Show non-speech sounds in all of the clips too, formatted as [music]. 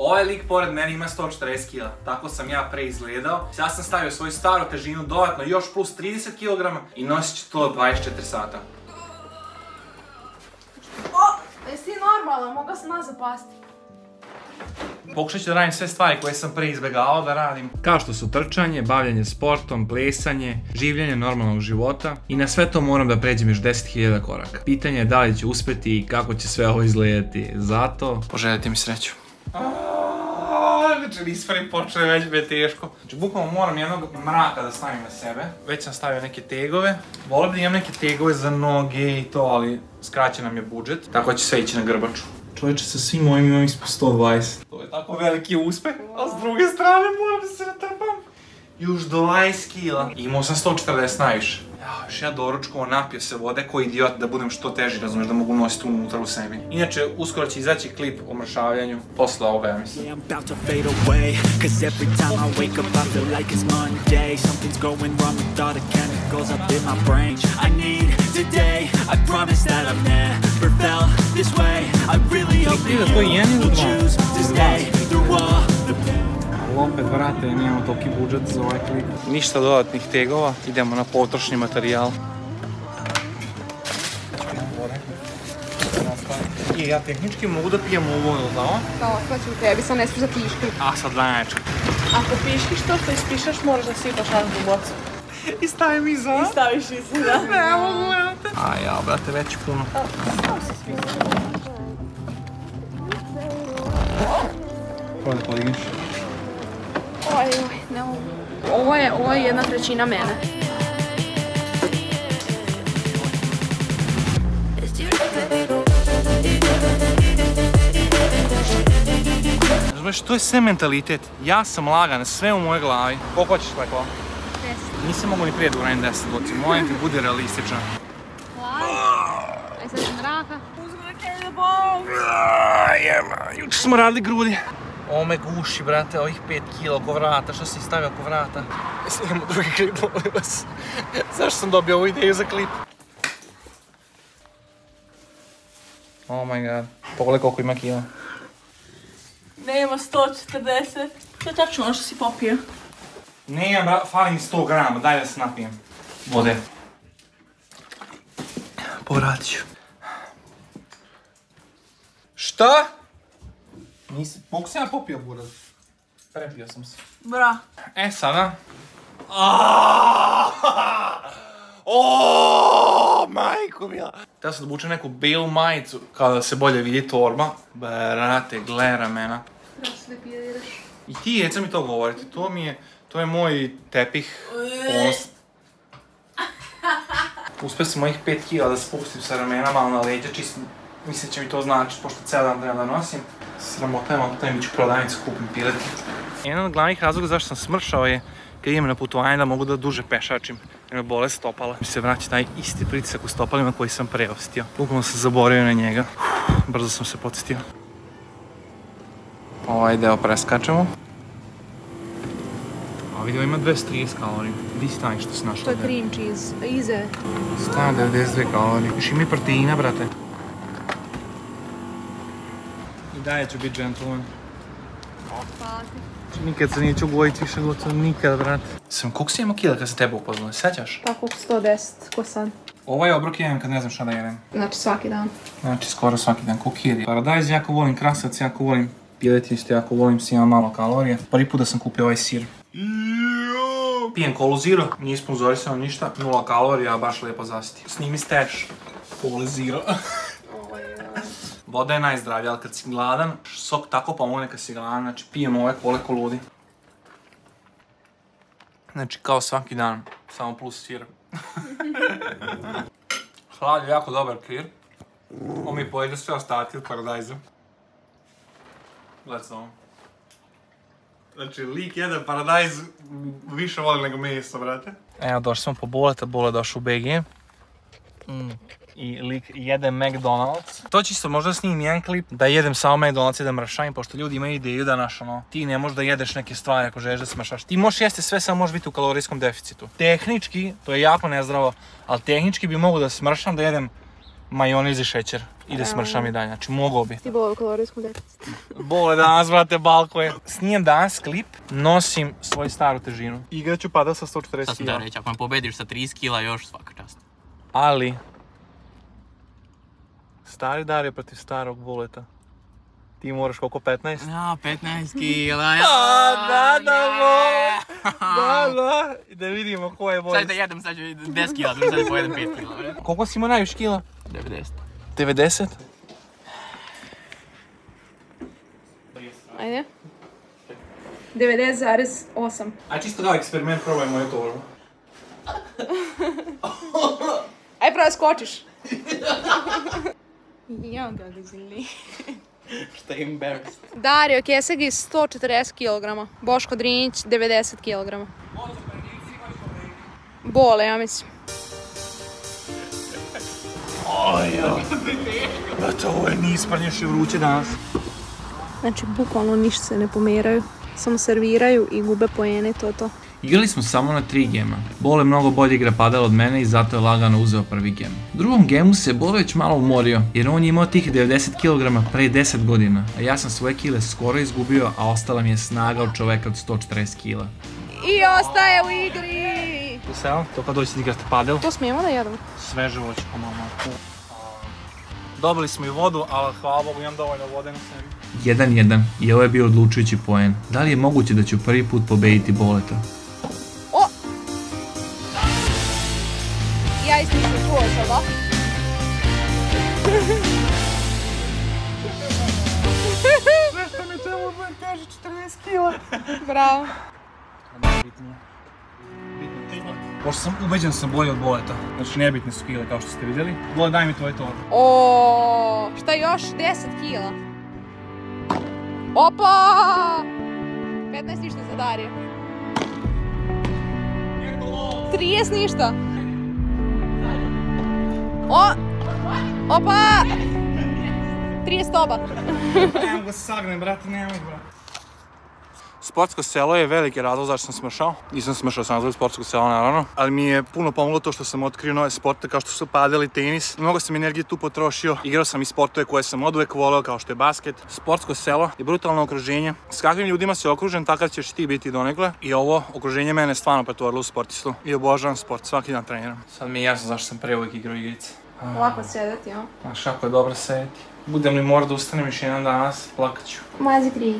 Ovaj lik pored mene ima 140 kg, tako sam ja pre izgledao. Ja sam stavio svoju staru težinu dodatno još plus 30 kg i nosit ću to 24 sata. O, jesi normalan, mogla sam nas zapasti. Pokušat ću da radim sve stvari koje sam pre izbjegavao da radim. Kao što su trčanje, bavljanje sportom, plesanje, življenje normalnog života. I na sve to moram da pređem još 10.000 koraka. Pitanje je da li ću uspjeti i kako će sve ovo izgledati. Zato... Poželjite mi sreću. Znači, ispred počne, već je teško. Znači, bukvalno moram jednog mraka da stavim na sebe. Već sam stavio neke tegove. Volio bi da imam neke tegove za noge i to, ali skraćen nam je budžet. Tako će sve ići na grbaču. Čovječe, sa svim mojim imam ispod 120. To je tako veliki uspeh, a s druge strane moram da se natrpam. Još 20 kila. Imao sam 140 najviše. Još ja doručkovo napio se vode ko idiot da budem što teži, razumiješ, da mogu nositi unutra u sebi. Inače, uskoro će izaći klip o mršavljanju, posle ovoga, ja mislim. Yeah, I'm about to fade away Cause every time I wake up I feel like it's Monday Something's going wrong with all the chemicals up in my brain I need today I promise that I've never felt this way I really hope Ti da that to you jedan ili dva? Opet, vrate, nemamo toliki budžet za ovaj klip. Ništa dodatnih tegova, idemo na potrošni materijal. I ja tehnički mogu da pijem ovo, ili? Kao, to će u tebi, sam ne smiješ da piški. A sad danečka. Ako piškiš to što ispišaš, moraš da sipaš nazad u bocu. I stavim iza. I staviš iza, da. Ne mogu, brate. A ja, brate, već puno. Ko da podigneš? Oj, oj, ne mogu. Ovo je, ovo je jedna trećina mene. Razumeš, to je sve mentalitet. Ja sam lagan, sve u mojoj glavi. Koliko hoćeš tako? Nisam mogu ni prije da uradim 10 godina. Molim ti, budi realističan. Aj sad mraka. Juče smo radili grudi. Ovo me guši, brate, ovih 5 kila oko vrata. Što si stavio oko vrata? Snijemo drugi klip, molim vas. Zašto sam dobio ovu ideju za klip? Oh my god. Pogledaj koliko ima kila. Nema 140. To je tačno ono što si popio. Ne, bra, falim 100 grama, daj da se napijem. Vode. Povratit ću. Šta? Nisi, mogu sam ja popio buraz? Prepio sam se. Bra. E, sada. O, majko mila. Ja sam neku belu majicu, kao da se bolje vidi torba. Brate, glera mena. I ti, jeca mi to govoriti, to mi je, to je moj tepih ponos. Uspio sam mojih 5 kila da spustim sa ramena malo na leđa, čisto mislim će mi to znači, pošto cijel dan treba da nosim. Sramota je malo da mi ću prodavnicu kupim pileti. Jedan od glavnih razloga zašto sam smršao je kad idem na putovanje da mogu da duže pešačim, jer me bole stopala. Mi se vraća taj isti pritisak u stopalima koji sam pre osjetio. Bukvalno sam zaboravio na njega. Uf, brzo sam se podsjetio. Ovaj deo preskačemo. A vidio ima 230 kalorija. Di stani što si našao? To je cream cheese. Ize. Stane 92 kalorije. Još ima i proteina, brate. I dalje ću biti gentleman. Nikad se neću gojiti više gotovo, nikad, brate. Sam, koliko si imao kila kad se tebe upoznali, sećaš? Tako 110, ko sad. Ovaj obrok jedem kad ne znam šta da jedem. Znači svaki dan. Znači, skoro svaki dan kokiri. Paradajz jako volim, krasac jako volim. Pilet isto jako volim, s ima malo kalorija. Prvi put da sam kupio ovaj sir. Pijem kolu zero, nije sponzorisano ništa, nula kalorija, baš lijepo zasiti. Snimi stash. Kolu zero. [laughs] Voda je najzdravija, ali kad si gladan, sok tako pomogne kad si gladan, znači pijem ove kole ko ludi. Znači kao svaki dan, samo plus sir. [laughs] Hlad je jako dobar kir. On mi pojede sve ostati od paradajza. Gledaj samo. Znači, lik jede paradajz više voli nego meso, brate. Evo, došli smo po Boleta, Bole došao u BG. Mm. I lik jede McDonald's. To će isto možda snimim jedan klip da jedem samo McDonald's i da mršavim, pošto ljudi imaju ideju da naš ono, ti ne možeš da jedeš neke stvari ako želiš da smršaš. Ti možeš jesti sve, samo možeš biti u kalorijskom deficitu. Tehnički, to je jako nezdravo, ali tehnički bi mogu da smršam da jedem majoniz i šećer. ide smršam i dalje, znači mogao bi. Ti bolo u kalorijskom deficitu. [laughs] Bole danas, brate, balko je. Snijem danas klip, nosim svoju staru težinu. Igrat ću pada sa 140 Sad sam da reći, ako me pobediš sa 30 kila, još svaka čast. Ali, stari dar je protiv starog buleta. Ti moraš koliko, 15? Ja, 15 kila, ja. da, da. Da, da, da vidimo ko je bolji. Sad da jedem, sad ću 10 kila, drugi sad da pojedem 5 kila. Koliko si imao najviše kila? 90. 90? Ajde. 90,8. A čisto kao eksperiment probaj moju torbu. [laughs] Aj pravo skočiš. Ja ga gazili. [laughs] Šta je embarrassed. Dario Kesegis 140 kg. Boško Drinjić 90 kg. Bole, ja mislim. Brate, ovo je nisprnješ i vruće danas. Znači, bukvalno ništa se ne pomeraju. Samo serviraju i gube poene, to je to. Igrali smo samo na tri gema. Bole mnogo bolje igra padala od mene i zato je lagano uzeo prvi gem. U drugom gemu se Bole već malo umorio, jer on je imao tih 90 kg pre 10 godina, a ja sam svoje kile skoro izgubio, a ostala mi je snaga od čoveka od 140 kila. I ostaje u igri! Veselo, to kad dođete igrati padel, To smijemo da jedemo? sveže voće po mama. Dobili smo i vodu, ali hvala Bogu imam dovoljno vode na sebi. 1-1 i ovo je bio odlučujući poen. Da li je moguće da ću prvi put pobediti Boleta? Ja isto nisam čuo sada. Zašto mi tamo budem teži 40 kila? Bravo. Pošto sam ubeđen sam bolji od boleta. Znači nebitne su kile kao što ste vidjeli. Bole daj mi tvoj torbu. O, šta još? 10 kila. Opa! 15 ništa za Darija. 30 ništa. O! Opa! 30 oba. Nemam ga sagnem, brate, nemoj, brate. Sportsko selo je veliki razlog zašto sam smršao. Nisam smršao sam zbog sportskog sela, naravno. Ali mi je puno pomoglo to što sam otkrio nove sporte kao što su padel i tenis. Mnogo sam energije tu potrošio. Igrao sam i sportove koje sam od uvek voleo kao što je basket. Sportsko selo je brutalno okruženje. S kakvim ljudima si okružen, takav ćeš ti biti donekle. I ovo okruženje mene stvarno pretvorilo u sportistu. I obožavam sport, svaki dan treniram. Sad mi je jasno zašto sam pre uvijek igrao igrice. Lako sedeti, ja. Znaš kako je dobro sedeti. Budem li mora da ustanem još jedan danas, plakat ću. Mazi krij.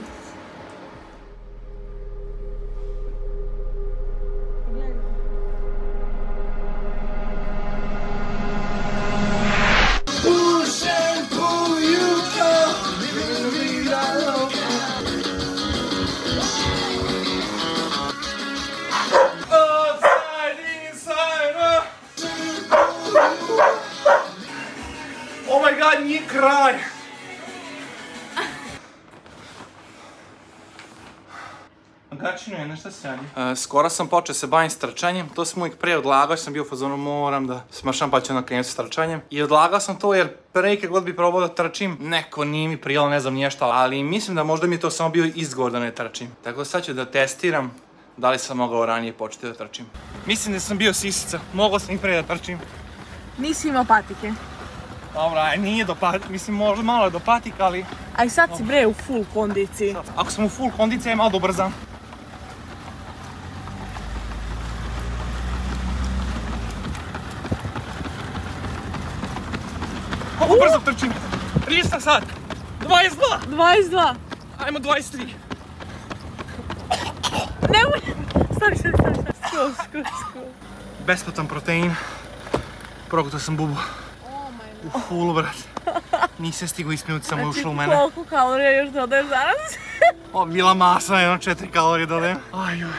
Gačino je, nešto se radi? skoro sam počeo se bavim s trčanjem, to sam uvijek pre odlagao, sam bio u fazonu moram da smršam pa ću onda krenuti s trčanjem. I odlagao sam to jer pre god bi probao da trčim, neko nije mi prijelo, ne znam nije šta, ali mislim da možda mi je to samo bio izgovor da ne trčim. Tako da sad ću da testiram da li sam mogao ranije početi da trčim. Mislim da sam bio sisica, mogao sam i pre da trčim. Nisi imao patike. Dobra, aj, nije do patika, mislim možda malo je do patika, ali Aj sad si bre u full kondiciji. ako sam u full kondiciji, aj malo da Kako brzo trčim? 300 sad! 22! 22. Ajmo 23! Nemoj! Stani, stani, stani, stani. Skroz, skroz, skroz. Besplatan protein. Progutao sam bubu. U fullu, brat. Nisam stigao ispuniti, samo je ušlo u mene. Koliko kalorija još dodaješ danas? O, bila masa, jedno 4 kalorije dodajem. Aj, joj.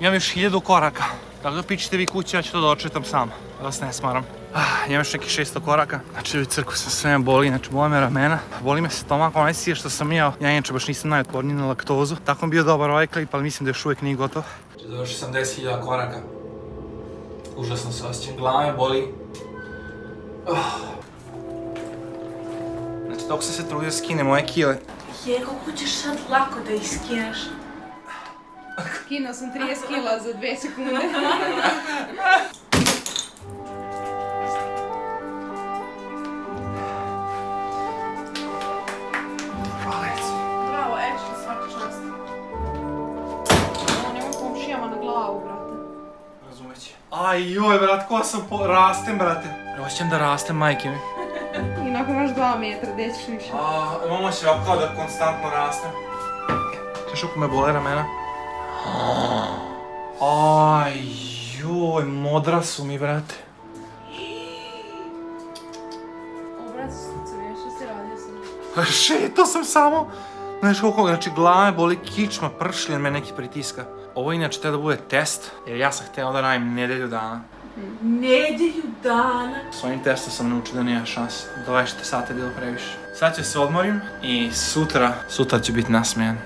Imam još 1000 koraka. Tako da pičite vi kući, ja ću to da očetam sam. Da vas ne smaram. Ah, imam još nekih 600 koraka. Znači, u crku sam sve boli, znači boli me ramena. Boli me stomak, onaj sir što sam jeo. Ja inače baš nisam najotporniji na laktozu. Tako mi bio dobar ovaj klip, ali mislim da još uvijek nije gotov. Završio sam 10.000 koraka. Užasno se osjećam, glava me boli. Znači, dok sam se trudio skine moje kile, Je, kako ćeš sad lako da iskineš? skinao sam 30 kila za 2 sekunde. Bravo, Aj joj, brat, ko sam po... Rastem, brate. Osjećam da rastem, majke mi. [laughs] I nakon naš 2 metra, gdje ćeš više? A, imamo šrapka da konstantno rastem. Češ me bole ramena? Aj joj, modra su mi, brate. Obraz se što si radio sam? Šeto sam samo. Znaš koliko, znači glava me boli kičma, pršljen me neki pritiska. Ovo inače treba da bude test, jer ja sam htio da radim nedjelju dana. Nedjelju dana. S ovim testom sam naučio da nema šanse. 24 sata je bilo previše. Sad ću se odmorim i sutra, sutra ću biti nasmijan.